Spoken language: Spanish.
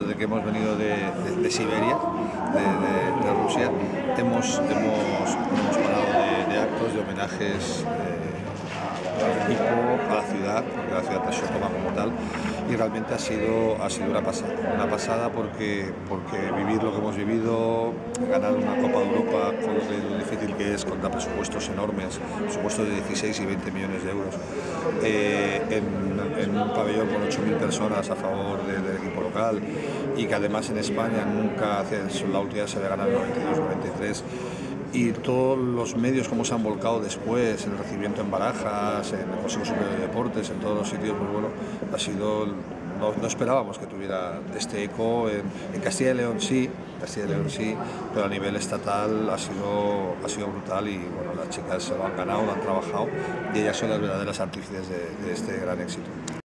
Desde que hemos venido de, Siberia, de, Rusia, hemos, hemos, hemos parado de, actos, de homenajes eh, al equipo, a la ciudad, porque la ciudad se toma como tal, y realmente ha sido, ha sido una pasada. Una pasada porque, porque vivir lo que hemos vivido, ganar una Copa de Europa contra presupuestos enormes, presupuestos de 16 y 20 millones de euros, eh, en, en, un pabellón con 8.000 personas a favor de, del equipo local y que además en España nunca, la última se había ganado en 92-93 y todos los medios como se han volcado después, el recibimiento en Barajas, en el Consejo Superior de Deportes, en todos los sitios, pues bueno, ha sido, no, no esperábamos que tuviera este eco, en, en, Castilla y León sí, Y León sí, pero a nivel estatal ha sido, ha sido brutal y bueno, las chicas se lo han ganado, lo han trabajado y ellas son las verdaderas artífices de, de este gran éxito.